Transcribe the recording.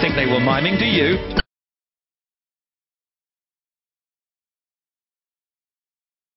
think they were miming, do you?